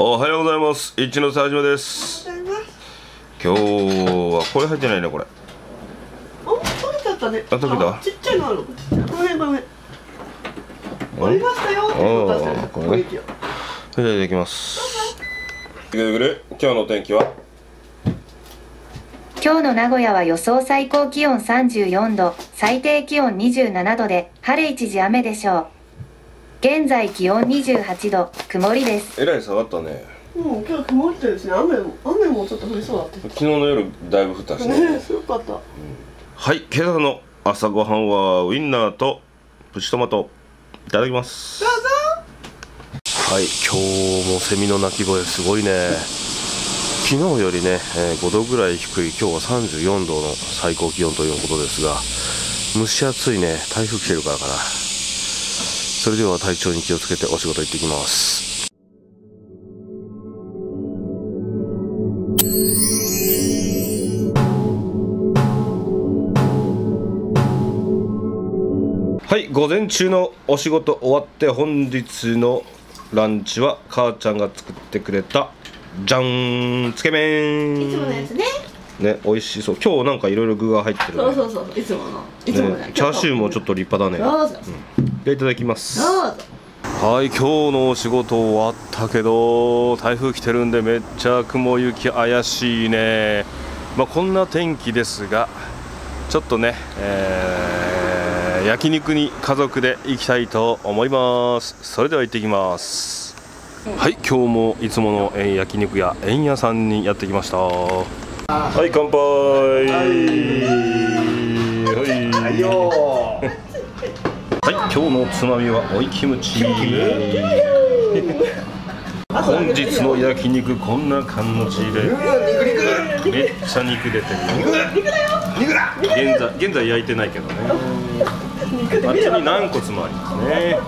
おはようございます一ノ瀬はじめです今日はこれ入ってないねこれあ、溶けちゃったね。あ溶けた？あちっちゃいのある。ごめんごめん。ありましたよ。あーこれねいただきますぐるぐる今日のお天気は？今日の名古屋は予想最高気温34度、最低気温27度で、晴れ一時雨でしょう。現在気温28度、曇りです。えらい下がったねもう今日曇ってですね。雨も雨もちょっと降りそうだって。昨日の夜だいぶ降ったしねね、すごかった。はい今朝の朝ごはんはウインナーとプチトマトいただきますどうはい今日もセミの鳴き声すごいね昨日よりね、えー5度ぐらい低い今日は34度の最高気温ということですが蒸し暑いね台風来てるからかなそれでは体調に気をつけてお仕事行ってきます。はい午前中のお仕事終わって本日のランチは母ちゃんが作ってくれたじゃんつけ麺。いつものやつね。ね美味しそう。今日なんかいろいろ具が入ってるね。そうそうそう。いつもの。いつものやねチャーシューもちょっと立派だね。どうぞ。でいただきます。どうぞ。はい今日のお仕事終わったけど台風来てるんでめっちゃ雲行き怪しいね。まあこんな天気ですがちょっとね、えー焼肉に家族で行きたいと思います。それでは行ってきます。はい今日もいつものえー焼肉屋円屋さんにやってきました。はい乾杯。はい。よはい、今日のつまみは追いキムチ。本日の焼肉こんな感じで、めっちゃ肉出てる現在現在焼いてないけどね。あっちに軟骨もありますね。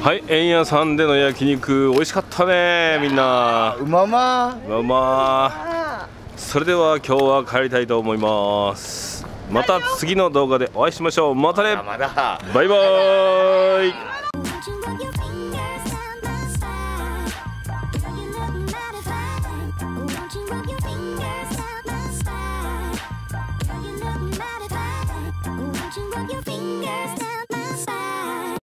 はい、円屋さんでの焼肉美味しかったね、みんな。うまままあまあ。それでは今日は帰りたいと思います。また次の動画でお会いしましょう。またね。バイバーイ。